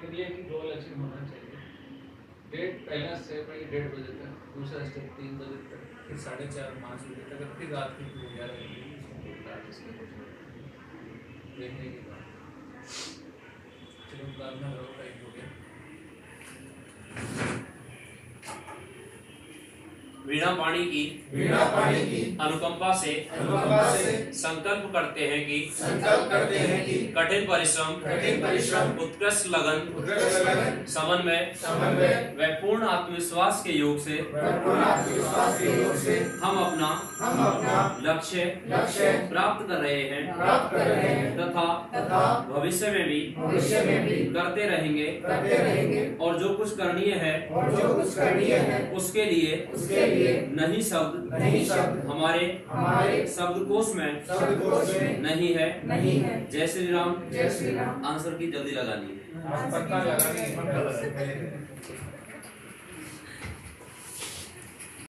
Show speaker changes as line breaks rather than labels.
फिर ये कि गोल अचीव होना चाहिए। डेट पहला स्टेप है डेढ़ बजे तक, दूसरा स्टेप तीन बजे तक, फिर साढ़े चार, पाँच बजे तक अगर फिर रात की दो ग्यारह बजे देखने की बात। चलो प्रार्थना करो टाइम हो गया।
वीणा पाणी की
वीणा पाणी की
अनुकंपा से
अनुकंपा से
संकल्प करते हैं कि
संकल्प करते हैं कि
कठिन परिश्रम
कठिन परिश्रम
उत्कृष्ट लगन
उत्कृष्ट लगन
समन्वय
समन्वय
व पूर्ण आत्मविश्वास के योग से
पूर्ण आत्मविश्वास के योग से
हम अपना
हम अपना
लक्ष्य
लक्ष्य
प्राप्त कर रहे हैं।
प्राप्त कर रहे हैं।
तथा
तथा
भविष्य में भी
भविष्य में भी
करते रहेंगे।
करते रहेंगे।
और जो कुछ करणीय है
और जो कुछ करणीय है
उसके लिए
उसके लिए
नहीं शब्द
नहीं शब्द
हमारे
हमारे
शब्दकोश में
शब्दकोश में
नहीं है।
नहीं है।
जय श्री राम
जय श्री राम
आंसर की जल्दी लगानी है।
पक्का लगा नहीं